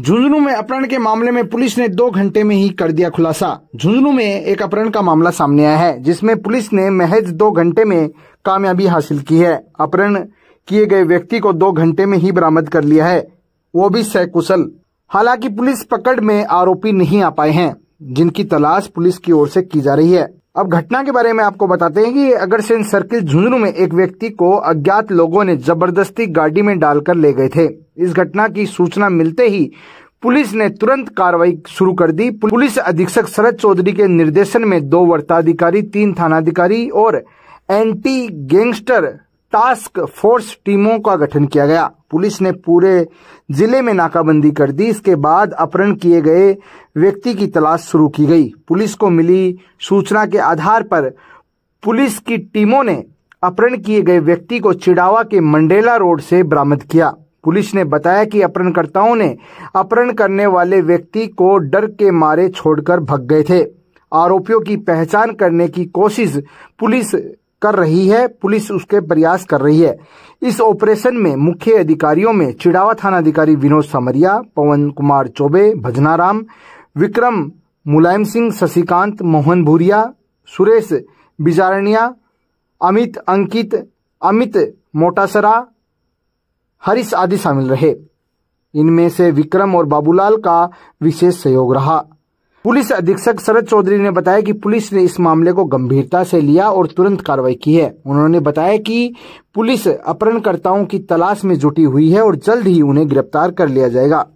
झुंझुनू में अपहरण के मामले में पुलिस ने दो घंटे में ही कर दिया खुलासा। झुंझुनू में एक अपहरण का मामला सामने आया है, जिसमें पुलिस ने महज दो घंटे में कामयाबी हासिल की है। अपहरण किए गए व्यक्ति को दो घंटे में ही बरामद कर लिया है। वो भी सकुशल। हालाँकि पुलिस पकड़ में आरोपी नहीं आ पाए हैं, जिनकी तलाश पुलिस की ओर से की जा रही है। अब घटना के बारे में आपको बताते हैं कि अगरसेन सर्किल झुंझुनू में एक व्यक्ति को अज्ञात लोगों ने ज़बरदस्ती गाड़ी में डालकर ले गए थे। इस घटना की सूचना मिलते ही पुलिस ने तुरंत कार्रवाई शुरू कर दी। पुलिस अधीक्षक शरद चौधरी के निर्देशन में दो वर्ताधिकारी तीन थानाधिकारी और एंटी गैंगस्टर टास्क फोर्स टीमों का गठन किया गया। पुलिस ने पूरे ज़िले में नाकाबंदी कर दी। इसके बाद अपहरण किए गए व्यक्ति की तलाश शुरू की गई। पुलिस को मिली सूचना के आधार पर पुलिस की टीमों ने अपहरण किए गए व्यक्ति को चिड़ावा के मंडेला रोड से बरामद किया। पुलिस ने बताया कि अपहरणकर्ताओं ने अपहरण करने वाले व्यक्ति को डर के मारे छोड़कर भग गए थे। आरोपियों की पहचान करने की कोशिश पुलिस कर रही है, पुलिस उसके प्रयास कर रही है। इस ऑपरेशन में मुख्य अधिकारियों में चिड़ावा थाना अधिकारी विनोद समरिया, पवन कुमार चौबे भजनाराम विक्रम मुलायम सिंह, शशिकांत मोहन भूरिया, सुरेश बिजारणिया अमित अंकित, अमित मोटासरा, हरीश आदि शामिल रहे। इनमें से विक्रम और बाबूलाल का विशेष सहयोग रहा। पुलिस अधीक्षक शरद चौधरी ने बताया कि पुलिस ने इस मामले को गंभीरता से लिया और तुरंत कार्रवाई की है। उन्होंने बताया कि पुलिस अपहरणकर्ताओं की तलाश में जुटी हुई है और जल्द ही उन्हें गिरफ़्तार कर लिया जाएगा।